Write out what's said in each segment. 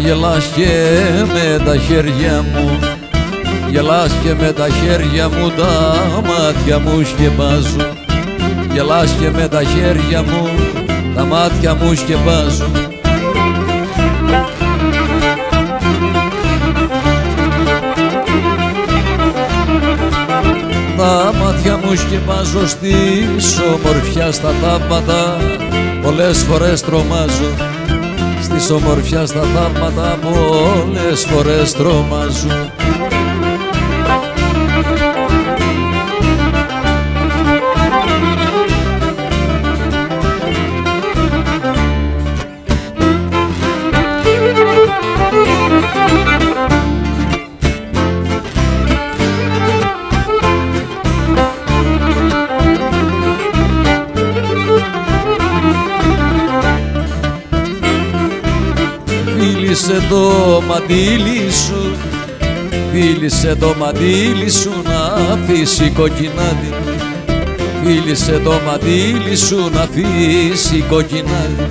γελάς και με τα χέρια μου. Γελάς και με τα χέρια μου τα μάτια μου σκεπάζουν. Γελάς και με τα χέρια μου τα μάτια μου σκεπάζουν. Τα μάτια μου σκεπάζω στη ομορφιά στα θαύματα Πολλές φορές τρομάζω Στη ομορφιάς στα θαύματα πολλές φορές τρομάζω το μαντίλι σου. Φίλησε το μαντίλι σου να αφήσει κοκκινάδι Φίλησε το μαντίλι σου να αφήσει κοκκινάδι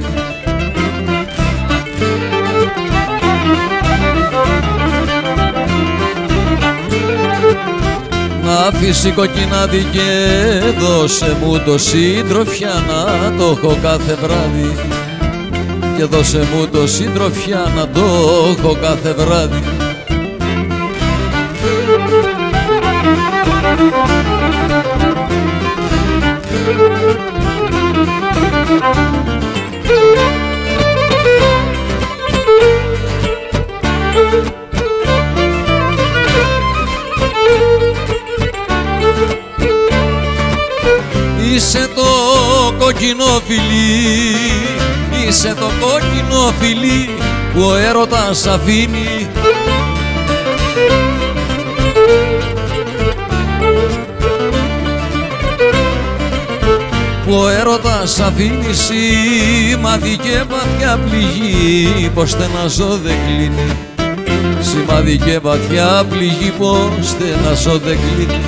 Να αφήσει κοκκινάδι και δώσε μου το σύντροφια να το έχω κάθε βράδυ και δώσε μου το συντροφιά να το έχω κάθε βράδυ. Είσαι το κόκκινο φιλί Είσαι το κόκκινο φιλί που ο έρωτας αφήνει. Που ο έρωτας αφήνει σημάδι και βαθιά πληγή πως στεναζώ δεν κλείνει. Σημάδι και βαθιά πληγή πως στεναζώ δεν κλείνει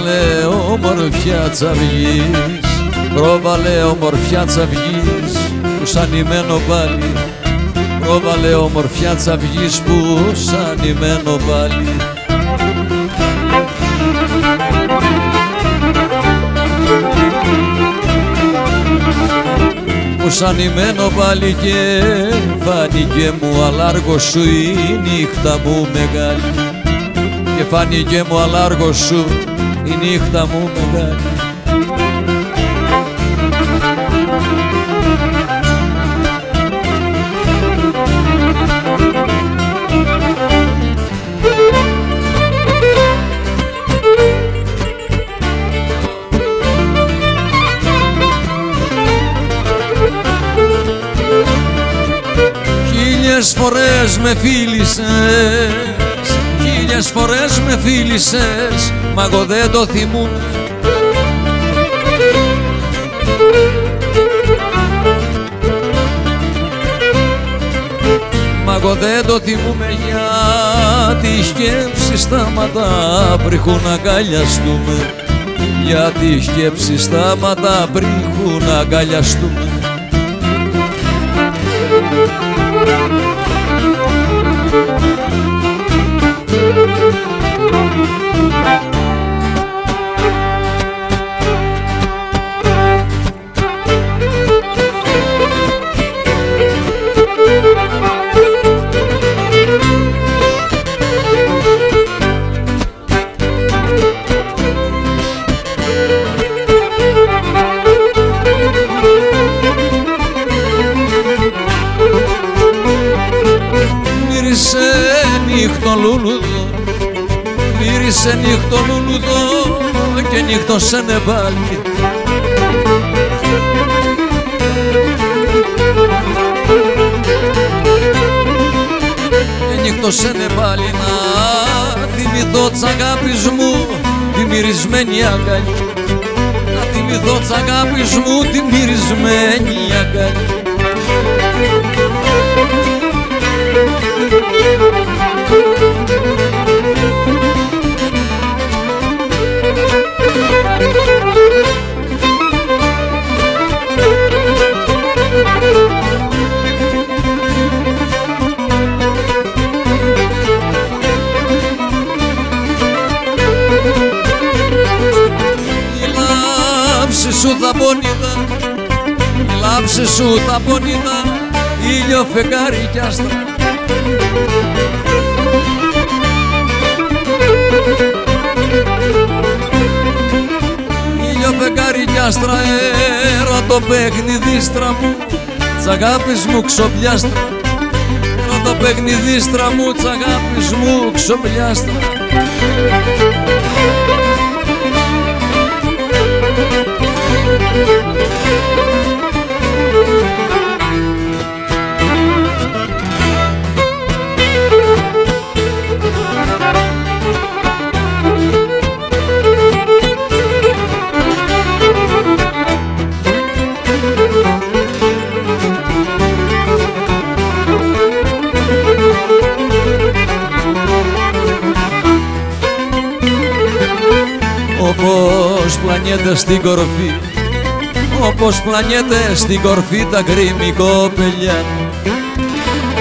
Πρόβαλε ομορφιά τσαυγής Πρόβαλε ομορφιά τσαυγής που σαν ημένο πάλι. Πρόβαλε ομορφιά τσαυγής που σαν ημένο πάλι. Που σαν ημένο πάλι και φάνηκε μου αλάργος σου η νύχτα μου μεγάλη. Και φάνηκε μου αλάργος σου η νύχτα μου μεγάλη. Χίλιες φορές με φίλησες Χίλιες φορές με φίλησες Μα εγώ δεν το θυμούμαι Μα εγώ δεν το θυμούμαι γιατί η σκέψη σταματά πριν να αγκαλιαστούμε. Γιατί η σκέψη σταματά πριν να αγκαλιαστούμε Μύρισε νύχτο λουλουδό Μύρισε νύχτο λουλουδό και νύχτωσανε πάλι Και νύχτωσανε πάλι να θυμηθώ τς αγάπης μου τη μυρισμένη αγκαλιά. Να τη θυμηθώ τ' αγάπης μου τη μυρισμένη αγκαλιά σου τα πονίδα η λάψη σου τα πονίδα ήλιο φεγγάρι κι άστρα ήλιο φεγγάρι κι άστρα έρωτο παιχνιδίστρα μου. Τ' αγάπης μου ξοπλιάστρα. Έρωτο παιχνιδίστρα μου τ' αγάπης μου ξοπλιάστρα πλανιέται στην κορφή. Όπως πλανιέται στην κορφή τα γκρίμη κοπελιά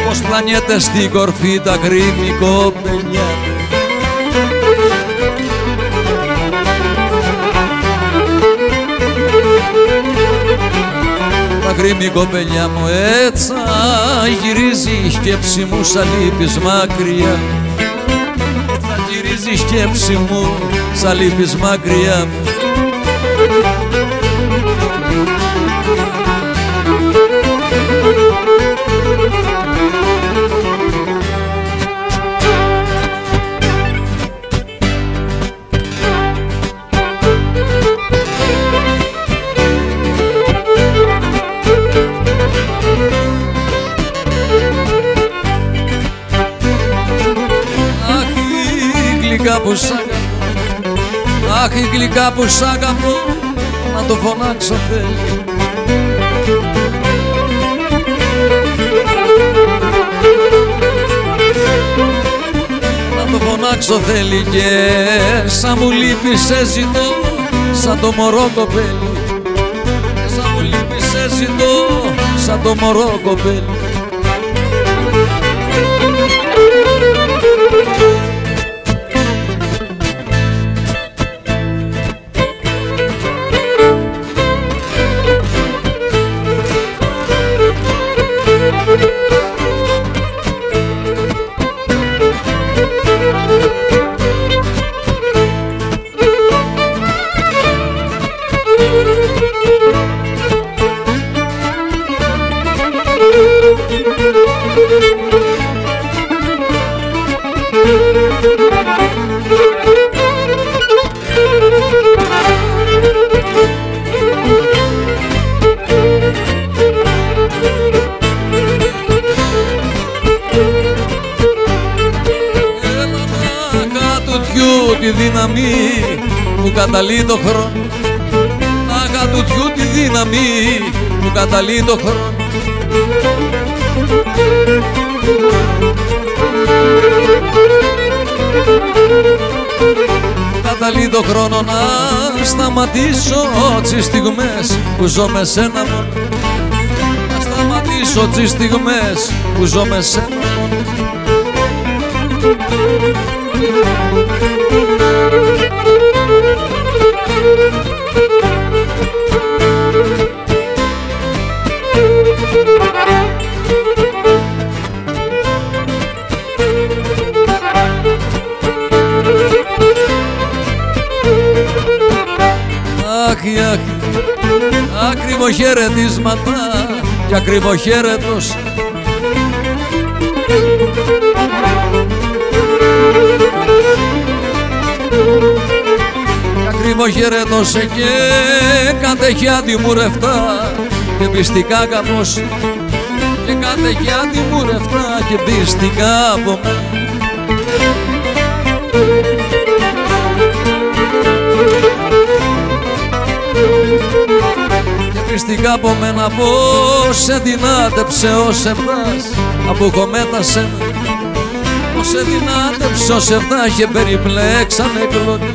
Όπως πλανιέται στην κορφή τα γκρίμη κοπελιά Τα γκρίμη κοπελιά μου έτσι γυρίζει η σκέψη μου σαν λύπης μακριά. Γυρίζει η σκέψη μου σαν λείπεις μακριά Αχ, Αχ, η γλυκά που σ' αγαπώ να το φωνάξω θέλει Να το φωνάξω θέλει και σαν μου λείπεις σε ζητώ σαν το μωρό κοπέλι. Και σαν μου λείπεις σε ζητώ σαν το μωρό κοπέλι τη δύναμη που καταλύει το χρόνο. Να κατουτιού τη δύναμη που καταλύει το χρόνο. Καταλύει το χρόνο να σταματήσω τις στιγμές που ζω με σένα μόνο. Να σταματήσω τις στιγμές που ζω με σένα μόνο Αχ, αχ, ακριβοχαιρετίσματα και ακριβοχαιρετός Ακριβοχαιρετώσε και κάντε χιάτι μου ρεφτά και πιστικά καπός και κάντε χιάτι μου ρεφτά και πιστικά από μένα Μυστικά από μένα πως σε δυνάτεψε ο Σεπτάς από κομμέτα σένα. Πως σε δυνάτεψε ο Σεπτάς και περιπλέξανε κλονί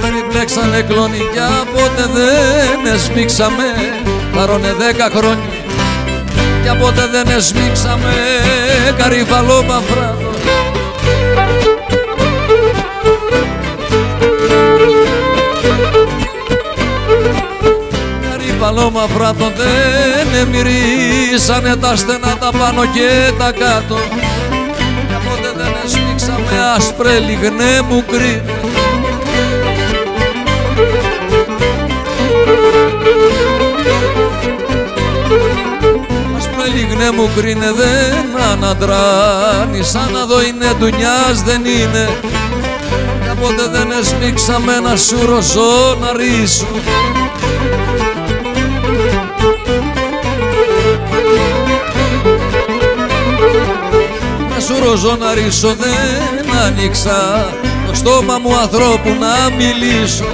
Περιπλέξανε κλονί και ποτέ δεν εσμίξαμε Πάρωνε δέκα χρόνια. Και ποτέ δεν εσμίξαμε καρυβαλό μαυράδο Καρυβαλό το δεν μυρίσανε τα στενά τα πάνω και τα κάτω. Και ποτέ δεν εσμίξαμε άσπρε λιγνέ μου κρίνε Λιγνέ μου κρίνε δεν ανατράνει Σαν να δω είναι ντουνιάς δεν είναι. Κάποτε δεν εσμίξαμε ένα σούρο να σου Ένα σούρο να ρίσω δεν άνοιξα Το στόμα μου ανθρώπου να μιλήσω